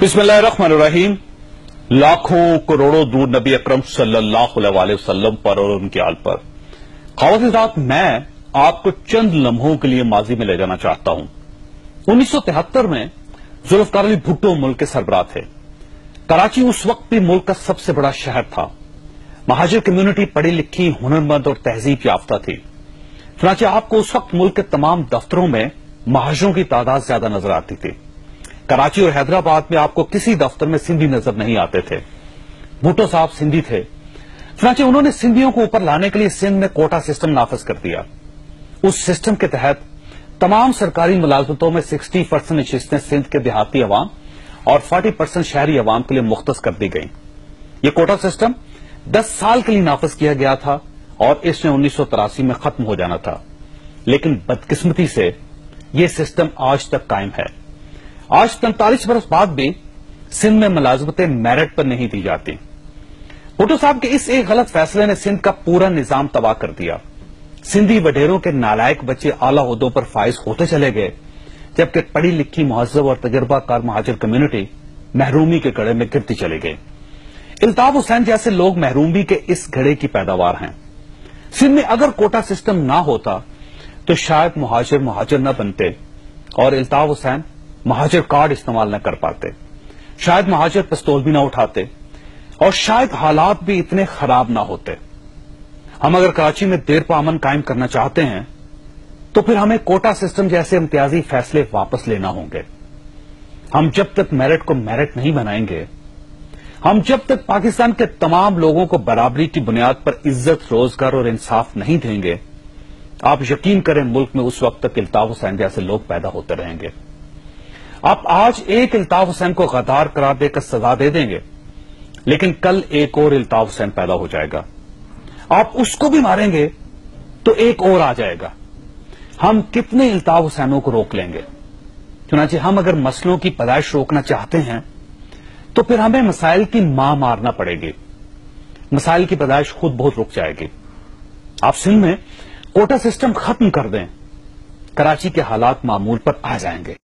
बिस्मिल्लाहिर्रहमानिर्रहीम। लाखों करोड़ों दूर नबी अकरम सल्लल्लाहु अलैहि वसल्लम पर और उनके आल पर। खावत मैं आपको चंद लम्हों के लिए माजी में ले जाना चाहता हूँ। उन्नीस सौ तिहत्तर में जुल्फकार अली भुट्टो मुल्क के सरबराह थे। कराची उस वक्त भी मुल्क का सबसे बड़ा शहर था। महाजिर कम्युनिटी पढ़ी लिखी, हुनरमंद और तहजीब याफ्ता थी। चनाचे आपको उस वक्त मुल्क के तमाम दफ्तरों में महाजरों की तादाद ज़्यादा नज़र आती थी। कराची और हैदराबाद में आपको किसी दफ्तर में सिंधी नज़र नहीं आते थे। भुट्टो साहब सिंधी थे। चनाचे उन्होंने सिंधियों को ऊपर लाने के लिए सिंध में कोटा सिस्टम नाफज कर दिया। उस सिस्टम के तहत तमाम सरकारी मुलाजमतों में सिक्सटी परसेंट नशिस्तें सिंध के देहाती अवाम और फोर्टी परसेंट शहरी अवाम के लिए मुख्त कर दी गई। ये कोटा सिस्टम दस साल के लिए नाफज किया गया था और इसने उन्नीस सौ तिरासी में खत्म हो जाना था। लेकिन बदकिस्मती से ये सिस्टम आज तक कायम है। आज तैंतालीस बरस बाद भी सिंध में मुलाजमतें मेरिट पर नहीं दी जाती। भुट्टो साहब के इस एक गलत फैसले ने सिंध का पूरा निज़ाम तबाह कर दिया। सिंधी वडेरों के नालायक बच्चे आला उहदों पर फायज होते चले गए, जबकि पढ़ी लिखी महजब और तजर्बाकार महाजर कम्युनिटी महरूमी के गड़े में गिरती चले गई इल्ताफ हुसैन जैसे लोग महरूमी के इस घड़े की पैदावार हैं। सिंध में अगर कोटा सिस्टम ना होता तो शायद मुहाजिर मुहाजिर न बनते। और इल्ताफ हुसैन महाजर कार्ड इस्तेमाल न कर पाते। शायद महाजर पिस्तौल भी ना उठाते और शायद हालात भी इतने खराब ना होते। हम अगर कराची में देर पर अमन कायम करना चाहते हैं तो फिर हमें कोटा सिस्टम जैसे इम्तियाजी फैसले वापस लेना होंगे। हम जब तक मेरिट को मेरिट नहीं बनाएँगे, हम जब तक पाकिस्तान के तमाम लोगों को बराबरी की बुनियाद पर इज़्ज़त, रोज़गार और इंसाफ नहीं देंगे, आप यकीन करें मुल्क में उस वक्त तक इल्ताफ हुसैन जैसे लोग पैदा होते रहेंगे। आप आज एक इल्ताफ हुसैन को गदार करार देकर सजा दे देंगे, लेकिन कल एक और इल्ताफ हुसैन पैदा हो जाएगा। आप उसको भी मारेंगे तो एक और आ जाएगा। हम कितने इल्ताफ हुसैनों को रोक लेंगे? चुनाचे हम अगर मसलों की पैदाइश रोकना चाहते हैं तो फिर हमें मसाइल की माँ मारना पड़ेगी। मसाइल की पैदाइश खुद बहुत रुक जाएगी। आप सिंध में कोटा सिस्टम खत्म कर दें। कराची के हालात मामूल पर आ जाएँगे।